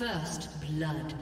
First blood.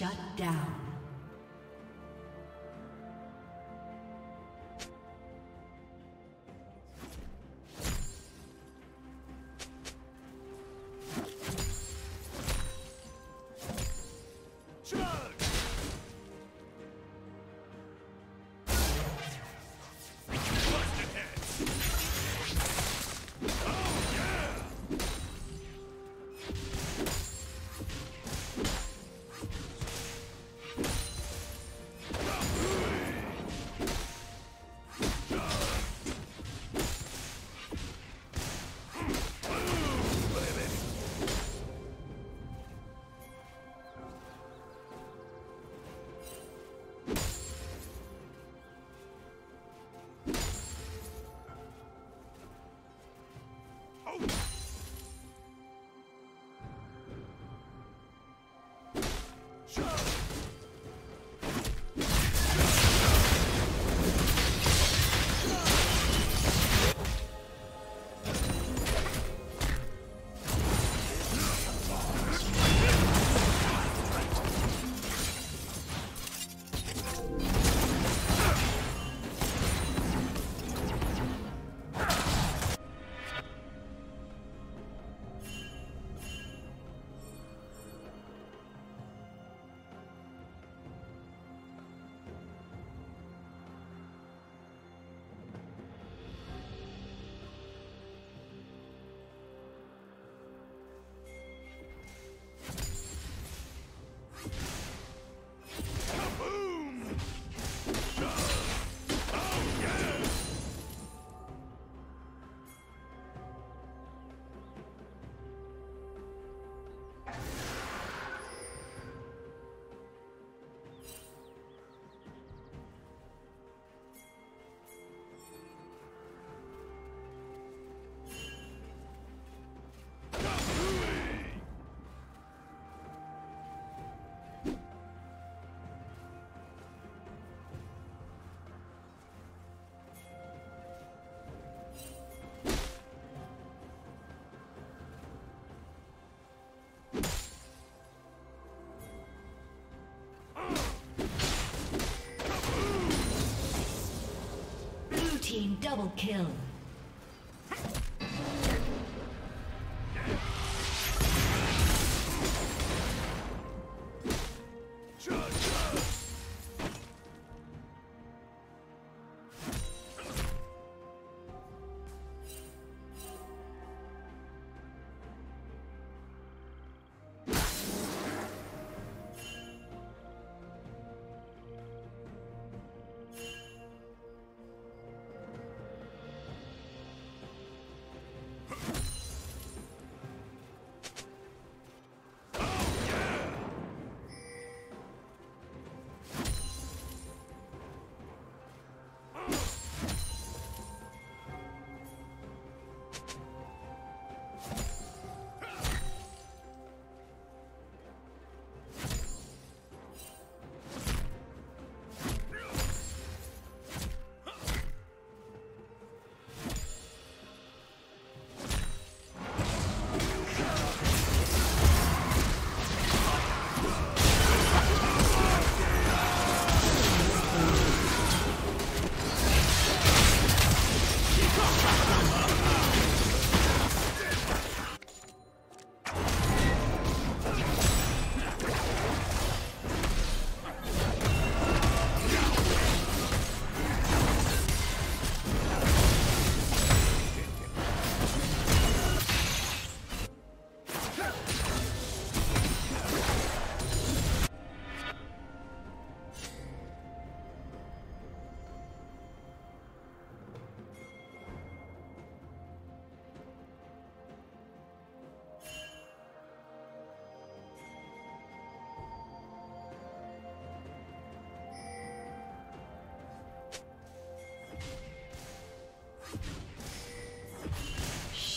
Shut down. Charge! team double kill.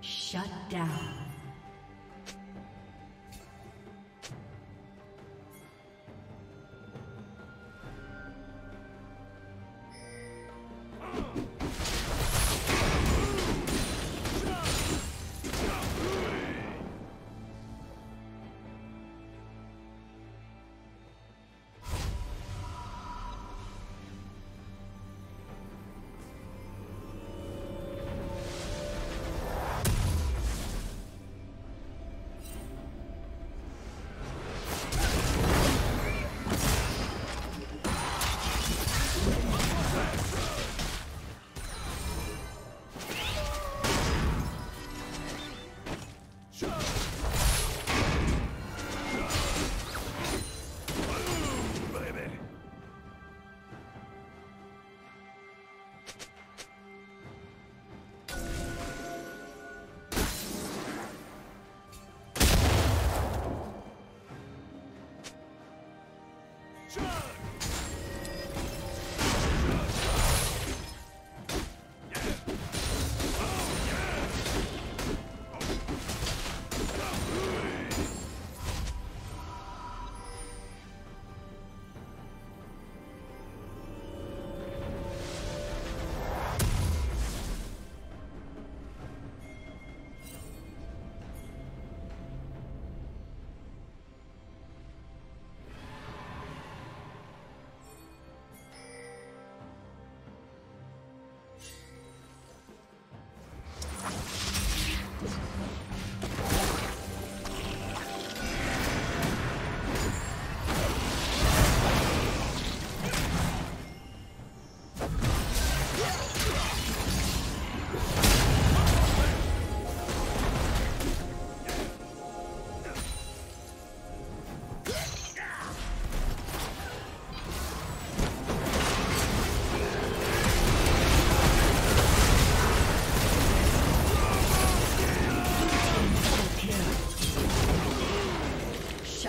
Shut down.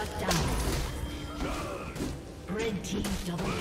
Shut down. Red team double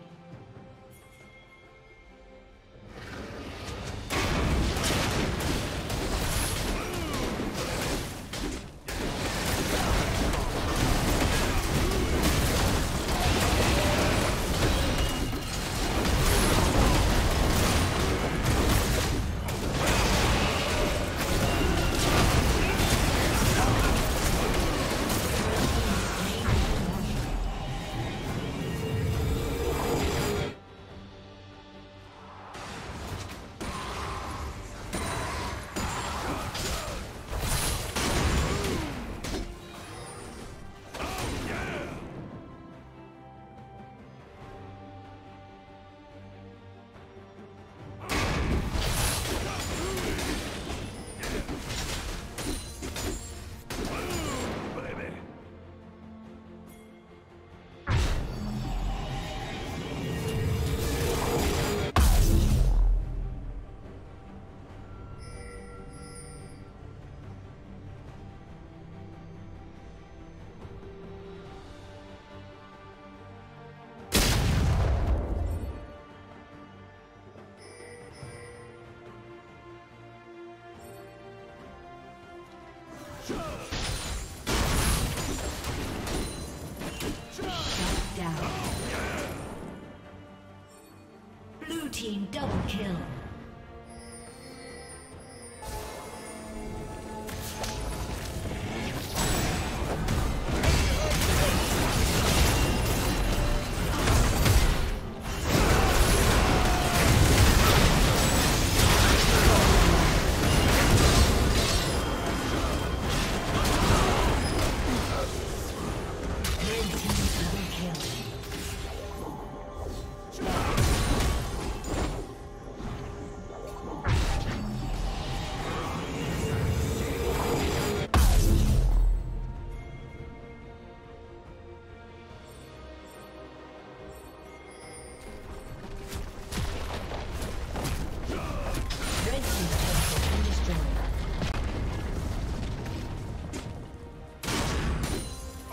Team double kill.